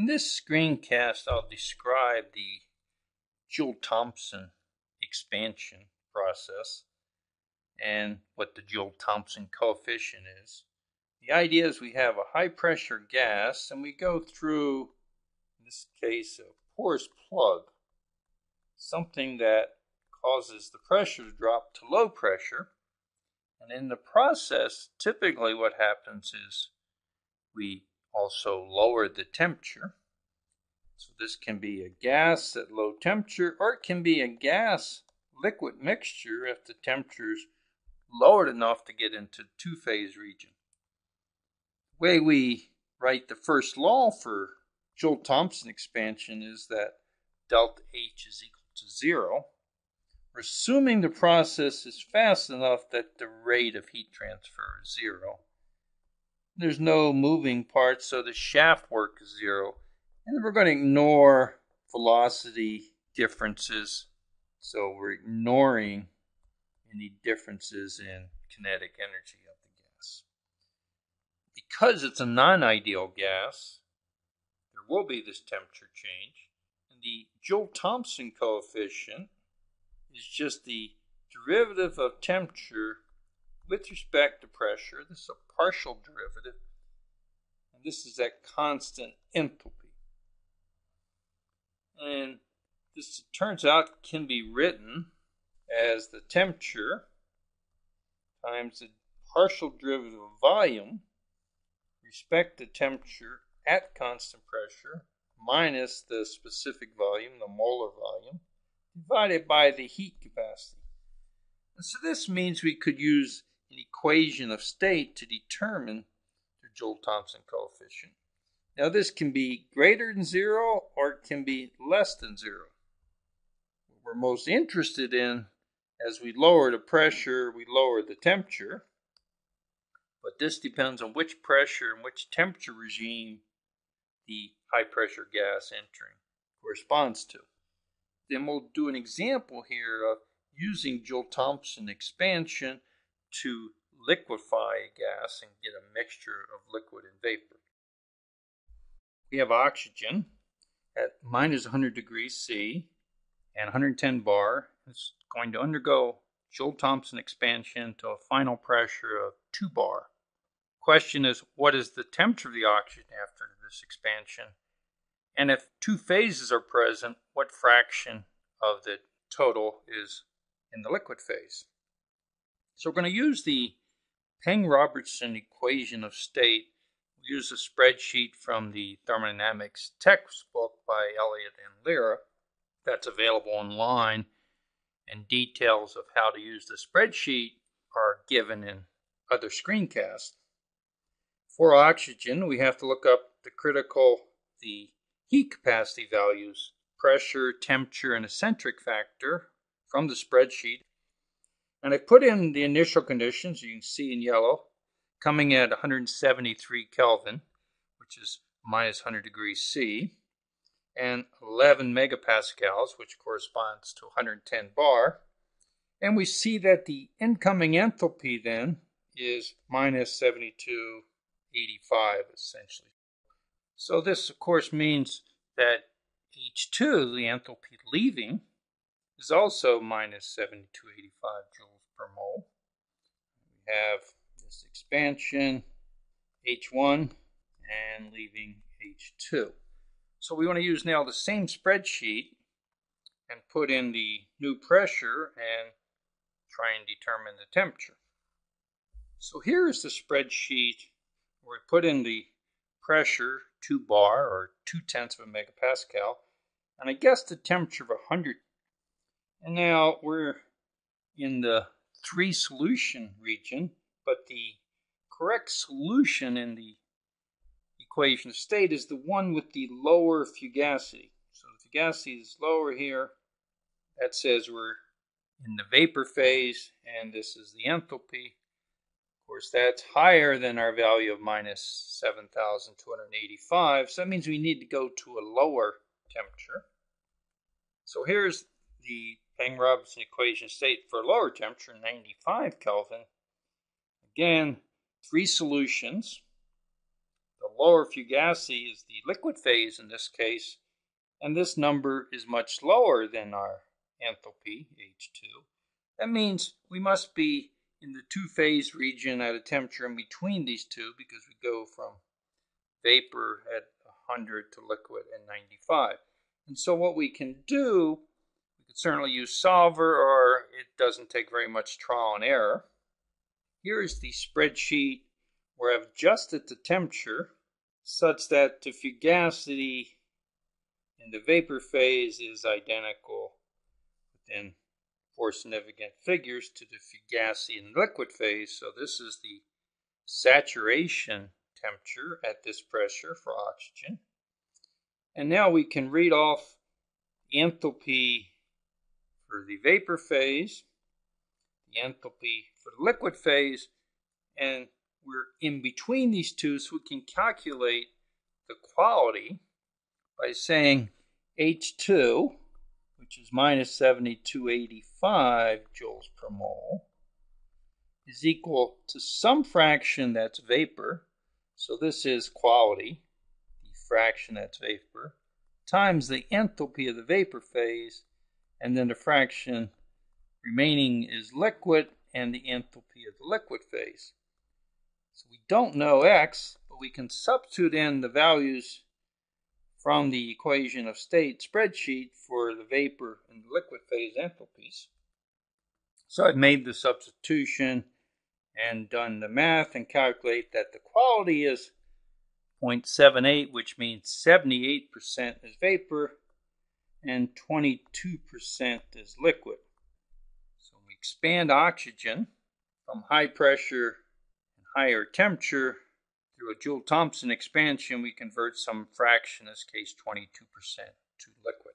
In this screencast, I'll describe the Joule Thomson expansion process and what the Joule Thomson coefficient is. The idea is we have a high pressure gas and we go through, in this case, a porous plug, something that causes the pressure to drop to low pressure. And in the process, typically what happens is we also lower the temperature. So this can be a gas at low temperature, or it can be a gas liquid mixture if the temperature is lowered enough to get into two-phase region. The way we write the first law for Joule-Thomson expansion is that delta H is equal to zero. We're assuming the process is fast enough that the rate of heat transfer is zero. There's no moving parts, so the shaft work is zero. And we're going to ignore velocity differences. So we're ignoring any differences in kinetic energy of the gas. Because it's a non-ideal gas, there will be this temperature change. And the Joule-Thomson coefficient is just the derivative of temperature with respect to pressure. This is a partial derivative. And this is at constant enthalpy. And this turns out can be written as the temperature times the partial derivative of volume respect to temperature at constant pressure minus the specific volume, the molar volume, divided by the heat capacity. And so this means we could use an equation of state to determine the Joule-Thomson coefficient. Now this can be greater than zero or it can be less than zero. What we're most interested in as we lower the pressure, we lower the temperature. But this depends on which pressure and which temperature regime the high pressure gas entering corresponds to. Then we'll do an example here of using Joule-Thomson expansion to liquefy gas and get a mixture of liquid and vapor. We have oxygen at minus 100 degrees C and 110 bar. It's going to undergo Joule-Thomson expansion to a final pressure of 2 bar. Question is, what is the temperature of the oxygen after this expansion? And if two phases are present, what fraction of the total is in the liquid phase? So we're going to use the Peng-Robinson equation of state. We'll use a spreadsheet from the thermodynamics textbook by Elliott and Lira that's available online and details of how to use the spreadsheet are given in other screencasts. For oxygen, we have to look up the critical, the heat capacity values, pressure, temperature, and acentric factor from the spreadsheet. And I put in the initial conditions, you can see in yellow, coming at 173 Kelvin, which is minus 100 degrees C and 11 megapascals, which corresponds to 110 bar. And we see that the incoming enthalpy then is minus 7285 essentially. So this of course means that H2, the enthalpy leaving, is also minus 7285 joules per mole. We have this expansion H1 and leaving H2. So we want to use now the same spreadsheet and put in the new pressure and try and determine the temperature. So here is the spreadsheet where we put in the pressure 2 bar or 2 tenths of a megapascal and I guess the temperature of 100. And now we're in the three solution region, but the correct solution in the equation of state is the one with the lower fugacity. So the fugacity is lower here. That says we're in the vapor phase, and this is the enthalpy. Of course, that's higher than our value of minus 7,285. So that means we need to go to a lower temperature. So here's the Peng-Robinson equation state for lower temperature, 95 Kelvin. Again, three solutions The lower fugacity is the liquid phase in this case, and this number is much lower than our enthalpy, H2. That means we must be in the two-phase region at a temperature in between these two because we go from vapor at 100 to liquid at 95. And so what we can do, could certainly use solver or it doesn't take very much trial and error. Here's the spreadsheet where I've adjusted the temperature such that the fugacity in the vapor phase is identical within four significant figures to the fugacity in the liquid phase. So this is the saturation temperature at this pressure for oxygen. And now we can read off enthalpy for the vapor phase, the enthalpy for the liquid phase, and we're in between these two, so we can calculate the quality by saying H2, which is minus 7285 joules per mole, is equal to some fraction that's vapor, so this is quality, the fraction that's vapor, times the enthalpy of the vapor phase, and then the fraction remaining is liquid and the enthalpy of the liquid phase. So we don't know x, but we can substitute in the values from the equation of state spreadsheet for the vapor and liquid phase enthalpies. So I've made the substitution and done the math and calculate that the quality is 0.78, which means 78% is vapor and 22% is liquid. So we expand oxygen from high pressure and higher temperature, through a Joule-Thomson expansion, we convert some fraction, in this case 22%, to liquid.